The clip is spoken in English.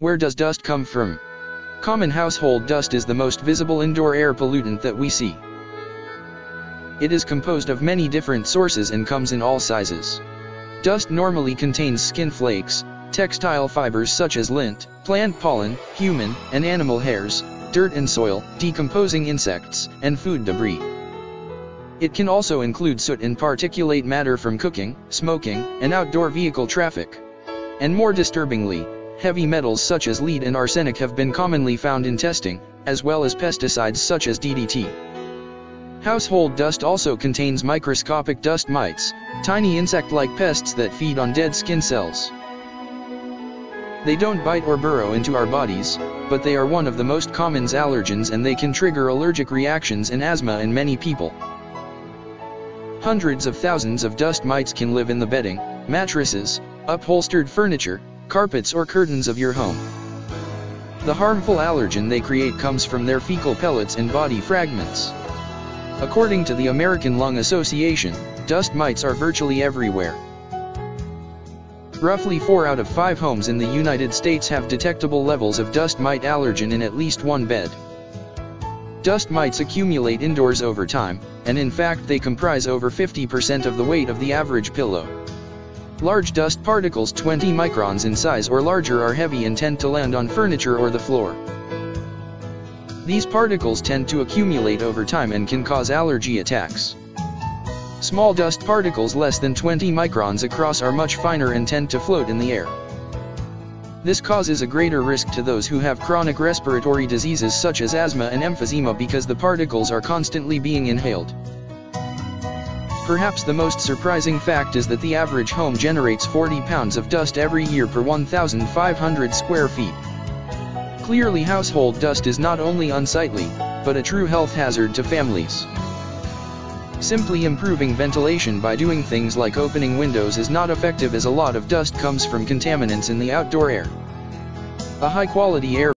Where does dust come from? Common household dust is the most visible indoor air pollutant that we see. It is composed of many different sources and comes in all sizes. Dust normally contains skin flakes, textile fibers such as lint, plant pollen, human and animal hairs, dirt and soil, decomposing insects, and food debris. It can also include soot and particulate matter from cooking, smoking, and outdoor vehicle traffic. And more disturbingly, heavy metals such as lead and arsenic have been commonly found in testing, as well as pesticides such as DDT. Household dust also contains microscopic dust mites, tiny insect-like pests that feed on dead skin cells. They don't bite or burrow into our bodies, but they are one of the most common allergens and they can trigger allergic reactions and asthma in many people. Hundreds of thousands of dust mites can live in the bedding, mattresses, upholstered furniture, carpets or curtains of your home. The harmful allergen they create comes from their fecal pellets and body fragments. According to the American Lung Association, dust mites are virtually everywhere. Roughly 4 out of 5 homes in the United States have detectable levels of dust mite allergen in at least one bed. Dust mites accumulate indoors over time, and in fact they comprise over 50% of the weight of the average pillow. Large dust particles 20 microns in size or larger are heavy and tend to land on furniture or the floor. These particles tend to accumulate over time and can cause allergy attacks. Small dust particles less than 20 microns across are much finer and tend to float in the air. This causes a greater risk to those who have chronic respiratory diseases such as asthma and emphysema because the particles are constantly being inhaled. Perhaps the most surprising fact is that the average home generates 40 pounds of dust every year per 1,500 square feet. Clearly household dust is not only unsightly, but a true health hazard to families. Simply improving ventilation by doing things like opening windows is not effective as a lot of dust comes from contaminants in the outdoor air. A high quality air